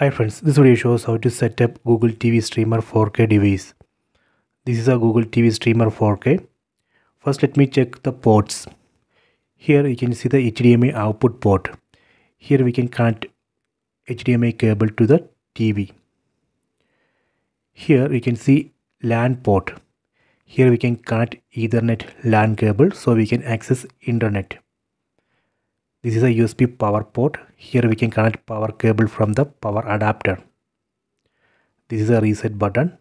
Hi friends, this video shows how to set up Google TV Streamer 4K device. This is a Google TV Streamer 4K. First let me check the ports. Here you can see the HDMI output port. Here we can connect HDMI cable to the TV. Here you can see LAN port. Here we can connect Ethernet LAN cable so we can access internet. This is a USB power port. Here we can connect power cable from the power adapter. This is a reset button.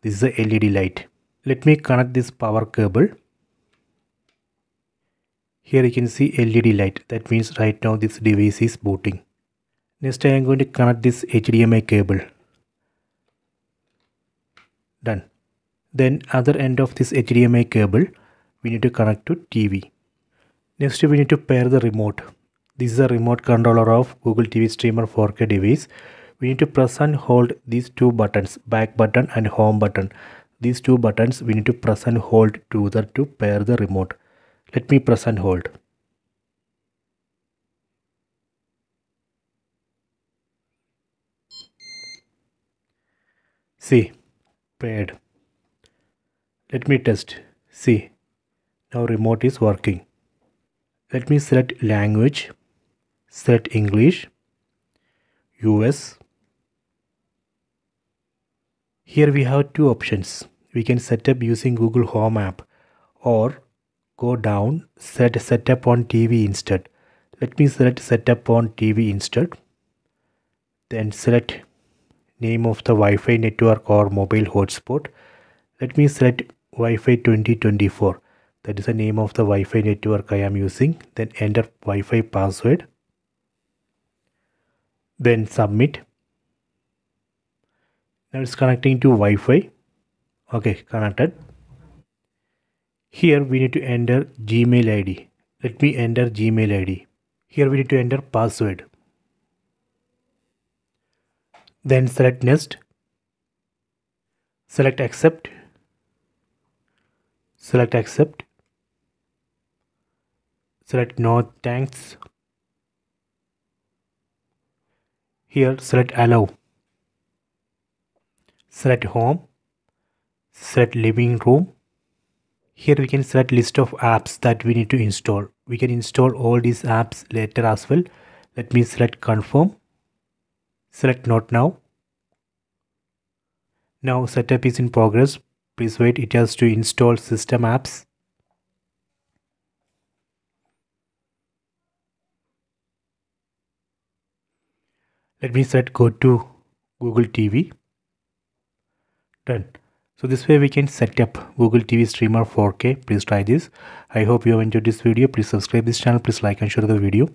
This is a LED light. Let me connect this power cable. Here you can see LED light. That means right now this device is booting. Next I am going to connect this HDMI cable. Done. Then other end of this HDMI cable we need to connect to TV. Next we need to pair the remote. This is a remote controller of Google TV Streamer 4K device. We need to press and hold these two buttons, back button and home button. These two buttons we need to press and hold together to pair the remote. Let me press and hold. See, paired. Let me test. See, now remote is working let me select language select English US here we have two options. We can set up using Google Home app or go down set setup on TV instead. Let me select setup on TV instead. Then select name of the Wi-Fi network or mobile hotspot. Let me select Wi-Fi 2024 that is the name of the Wi-Fi network I am using. Then enter Wi-Fi password. Then submit. Now it's connecting to Wi-Fi. Okay connected. Here we need to enter Gmail ID let me enter Gmail ID here we need to enter password. Then select next. Select accept. Select accept select no thanks. Here select allow. Select home. Select living room. Here we can select list of apps that we need to install. We can install all these apps later as well. Let me select confirm. Select not now. Now setup is in progress. Please wait. It has to install system apps let me set go to google tv done. So this way we can set up google tv streamer 4k please try this. I hope you have enjoyed this video. Please subscribe this channel. Please like and share the video